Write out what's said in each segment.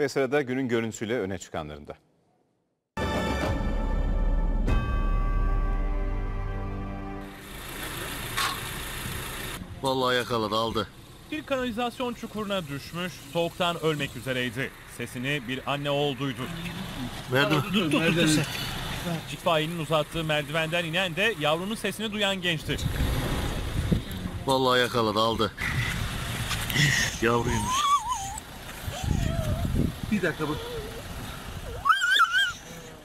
Ve sırada günün görüntüsüyle öne çıkanlarında. Vallahi yakaladı aldı. Bir kanalizasyon çukuruna düşmüş, soğuktan ölmek üzereydi. Sesini bir anne oğul duydu. Verdim. İtfaiyenin uzattığı merdivenden inen de yavrunun sesini duyan gençti. Vallahi yakaladı aldı. Yavruymuş. Bir dakika bu.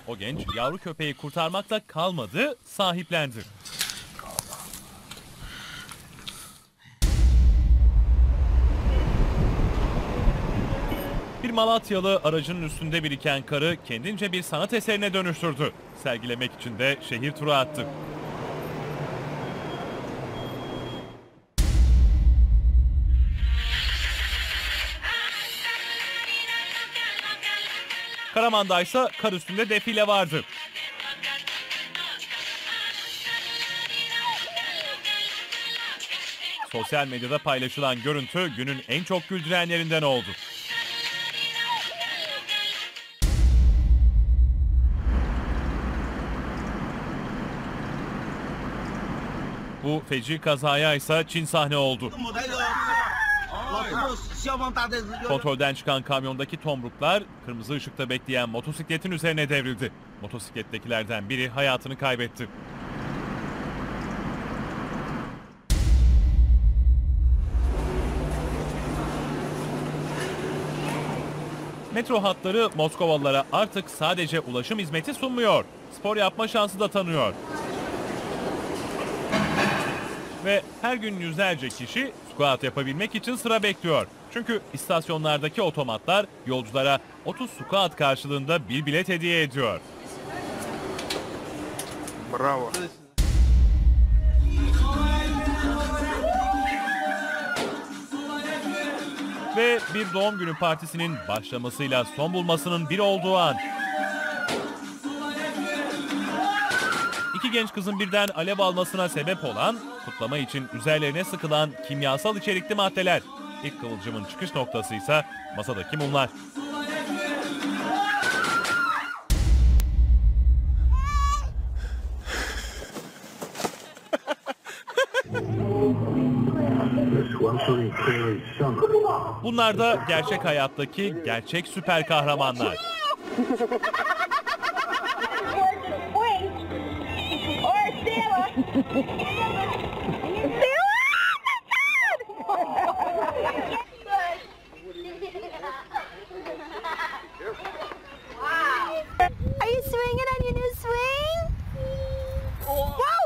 O genç yavru köpeği kurtarmakla kalmadı, sahiplendi. Bir Malatyalı aracının üstünde biriken karı kendince bir sanat eserine dönüştürdü. Sergilemek için de şehir turu attı. Karaman'da ise kar üstünde defile vardı. Sosyal medyada paylaşılan görüntü günün en çok güldürenlerinden oldu. Bu feci kazaya ise Çin sahne oldu. Kontrolden çıkan kamyondaki tomruklar kırmızı ışıkta bekleyen motosikletin üzerine devrildi. Motosiklettekilerden biri hayatını kaybetti. Metro hatları Moskovalılara artık sadece ulaşım hizmeti sunmuyor. Spor yapma şansı da tanıyor. Ve her gün yüzlerce kişi squat yapabilmek için sıra bekliyor. Çünkü istasyonlardaki otomatlar yolculara 30 squat karşılığında bir bilet hediye ediyor. Bravo. Ve bir doğum günü partisinin başlamasıyla son bulmasının bir olduğu an. İki genç kızın birden alev almasına sebep olan, kutlama için üzerlerine sıkılan kimyasal içerikli maddeler. İlk kıvılcımın çıkış noktası ise masadaki mumlar. Bunlar da gerçek hayattaki gerçek süper kahramanlar. Are you swinging on your new swing? Whoa!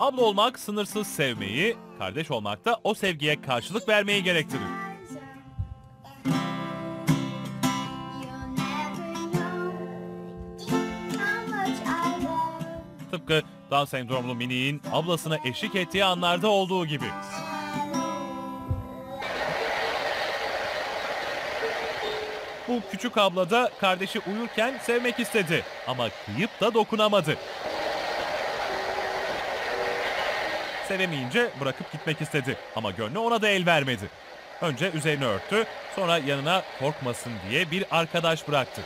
Abla olmak sınırsız sevmeyi, kardeş olmak da o sevgiye karşılık vermeyi gerektirir. Tıpkı Down sendromlu Minnie'in ablasına eşlik ettiği anlarda olduğu gibi. Bu küçük abla da kardeşi uyurken sevmek istedi ama kıyıp da dokunamadı. Sevemeyince bırakıp gitmek istedi ama gönlü ona da el vermedi. Önce üzerini örttü, sonra yanına korkmasın diye bir arkadaş bıraktı.